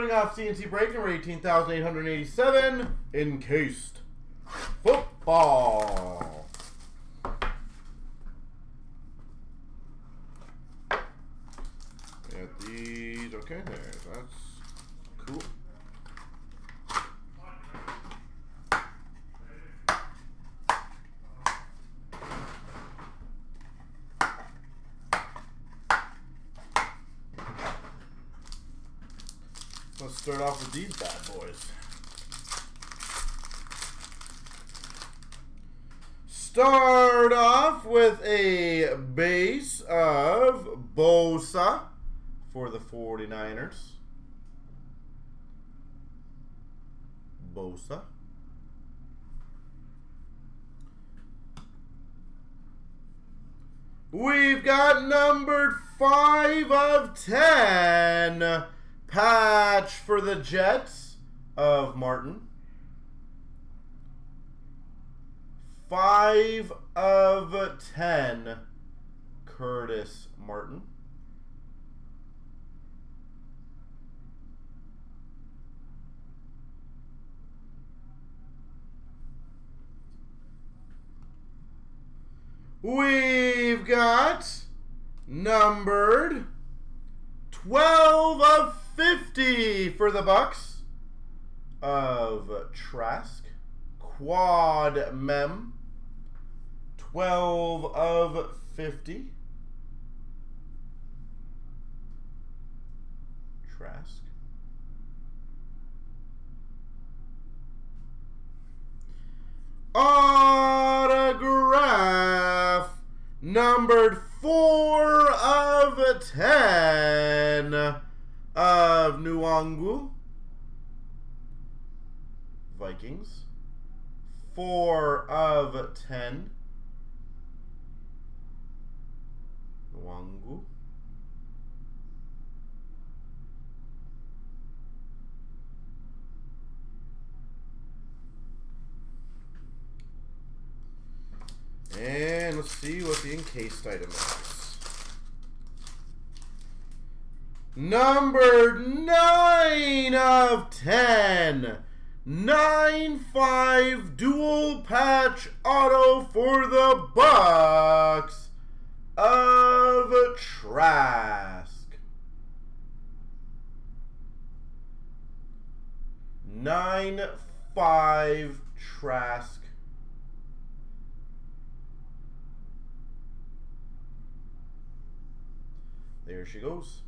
Starting off CNC break number 18,887, encased football. Got these, okay, there, that's cool. Let's start off with these bad boys. Start off with a base of Bosa for the 49ers. Bosa. We've got numbered 5 of 10 patch for the Jets of Martin. 5 of 10 Curtis Martin. We've got numbered 12 of 50 for the Bucs of Trask. Quad Mem. 12 of 50. Trask. Autograph numbered 4 of 10 of Nwangwu. Vikings. 4 of 10. Nwangwu. And let's see what the encased item is. Number 9 of 10. 9-5 dual patch auto for the Bucs of Trask. 9-5 Trask. There she goes.